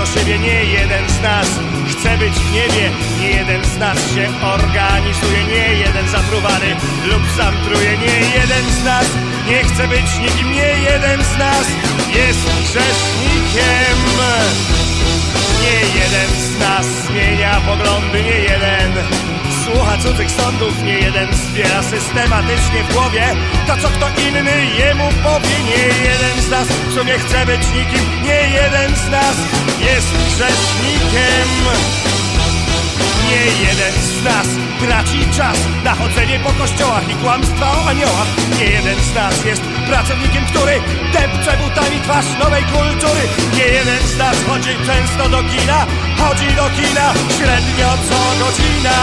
do siebie nie jeden z nas chce być w niebie. Nie jeden z nas się organizuje Nie jeden zatruwany lub zamtruje. Nie jeden z nas nie chce być nikim Nie jeden z nas jest grzesznikiem. Nie jeden z nas zmienia poglądy Nie jeden słucha cudzych sądów Nie jeden zbiera systematycznie w głowie. To co kto inny jemu powie Nie jeden z nas. W sumie chce być nikim Nie jeden z nas jest grzesznikiem traci czas. Na chodzenie po kościołach i kłamstwa o aniołach. Nie jeden z nas jest pracownikiem, który Depcze butami twarz nowej kultury. Nie jeden z nas chodzi często do kina. Chodzi do kina średnio co godzina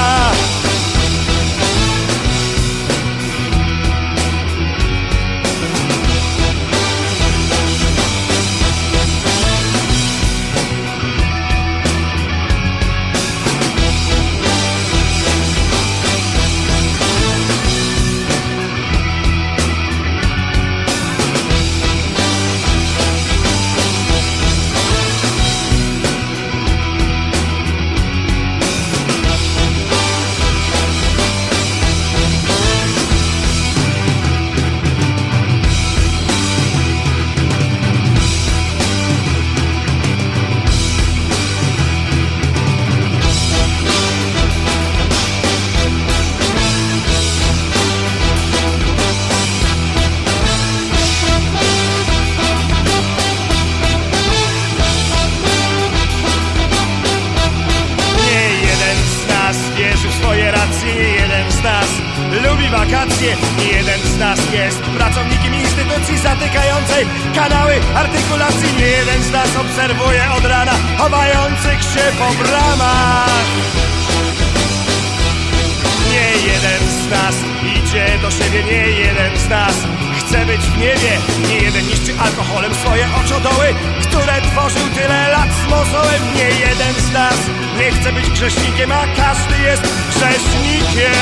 lubi wakacje jeden z nas jest pracownikiem instytucji zatykającej kanały artykulacji. Nie jeden z nas obserwuje od rana chowających się po bramach. Nie jeden z nas idzie do siebie Nie jeden z nas chce być w niebie. Nie jeden niszczy alkoholem swoje oczodoły Które tworzył tyle lat z mozołem. Nie jeden z nas nie chce być grzesznikiem A każdy jest grzesznikiem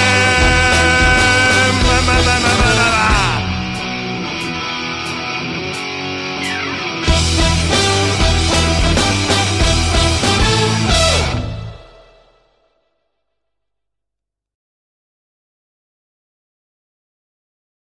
my, my, my, my.